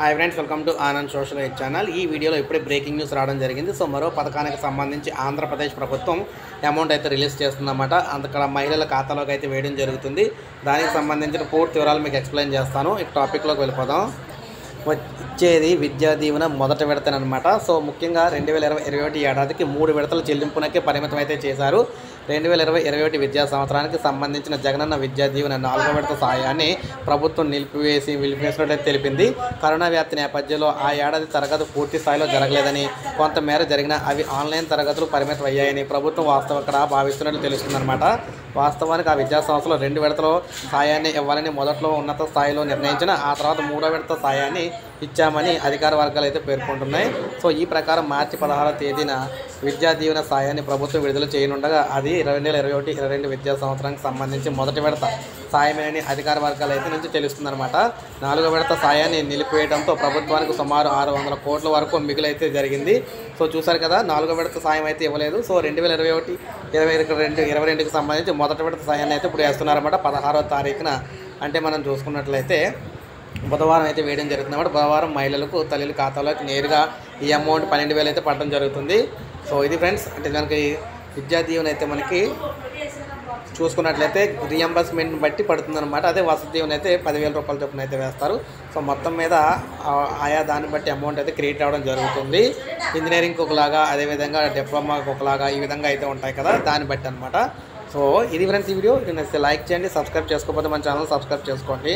Hi friends welcome to Anand social eight channel ఈ వీడియోలో ఇప్పుడే బ్రేకింగ్ న్యూస్ రావడం జరిగింది. సో మరో పథకానికి సంబంధించి ఆంధ్రప్రదేశ్ ప్రభుత్వం అమౌంట్ అయితే రిలీజ్ చేస్తుందన్నమాట. అక్కడ మహిళల ఖాతాలోకి అయితే వేయడం జరుగుతుంది. దానికి సంబంధించిన పూర్తి వివరాలు మీకు ఎక్స్ప్లెయిన్ చేస్తాను. ఈ టాపిక్లోకి వెళ్ళిపోదాం. వచ్చేది విద్యా దీవెన మొదటి విడతనమాట సో ముఖ్యంగా రెండు వేల ఇరవై ఇరవై ఒకటి ఏడాదికి మూడు విడతల చెల్లింపునకే పరిమితం అయితే చేశారు. రెండు వేల ఇరవై ఇరవై ఒకటి విద్యా సంవత్సరానికి సంబంధించిన జగనన్న విద్యా దీవెన నాలుగో విడత సాయాన్ని ప్రభుత్వం నిలిపివేసి నిలిపివేసినట్లయితే తెలిపింది. కరోనా వ్యాప్తి నేపథ్యంలో ఆ ఏడాది తరగతి పూర్తి స్థాయిలో జరగలేదని కొంతమేర జరిగిన అవి ఆన్లైన్ తరగతులు పరిమితం అయ్యాయని ప్రభుత్వం వాస్తవికత భావిస్తున్నట్లు తెలుస్తుందన్నమాట. వాస్తవానికి ఆ విద్యా సంస్థలో రెండు విడతలో సాయాన్ని ఇవ్వాలని మొదట్లో ఉన్నత స్థాయిలో నిర్ణయించిన ఆ తర్వాత మూడో విడత సాయాన్ని ఇచ్చామని అధికార వర్గాలు అయితే పేర్కొంటున్నాయి. సో ఈ ప్రకారం మార్చి పదహారవ తేదీన విద్యా దీవెన సాయాన్ని ప్రభుత్వం విడుదల చేయనుండగా అది ఇరవై వేల ఇరవై ఒకటి ఇరవై రెండు విద్యా సంవత్సరానికి సంబంధించి మొదటి విడత సాయమేనని అధికార వర్గాలు అయితే నుంచి తెలుస్తుందన్నమాట. నాలుగో విడత సాయాన్ని నిలిపివేయడంతో ప్రభుత్వానికి సుమారు ఆరు వందల కోట్ల వరకు మిగులైతే జరిగింది. సో చూసారు కదా నాలుగో విడత సాయం అయితే ఇవ్వలేదు. సో రెండు వేల ఇరవై ఒకటి ఇరవై రెండు ఇరవై రెండుకి సంబంధించి మొదటి విడత సాయాన్ని అయితే ఇప్పుడు వేస్తున్నారన్నమాట. పదహారో తారీఖున. అంటే మనం చూసుకున్నట్లయితే బుధవారం అయితే వేయడం జరుగుతుంది అనమాట బుధవారం మహిళలకు తల్లిల ఖాతాలోకి నేరుగా ఈ అమౌంట్ పన్నెండు వేలు అయితే పడడం జరుగుతుంది. సో ఇది ఫ్రెండ్స్ అంటే మనకి విద్యా దీవెన అయితే మనకి చూసుకున్నట్లయితే రియంబర్స్మెంట్ బట్టి పడుతుందన్నమాట అదే వసతి దీవెన అయితే పదివేల రూపాయల చొప్పున అయితే వేస్తారు. సో మొత్తం మీద ఆయా దాన్ని బట్టి అమౌంట్ అయితే క్రియేట్ అవ్వడం జరుగుతుంది. ఇంజనీరింగ్కి ఒకలాగా అదేవిధంగా డిప్లొమాకి ఒకలాగా ఈ విధంగా అయితే ఉంటాయి కదా దాన్ని బట్టి అనమాట సో ఇది ఫ్రెండ్స్ ఈ వీడియో. నేను నచ్చితే లైక్ చేయండి సబ్స్క్రైబ్ చేసుకోకపోతే మన ఛానల్ సబ్స్క్రైబ్ చేసుకోండి.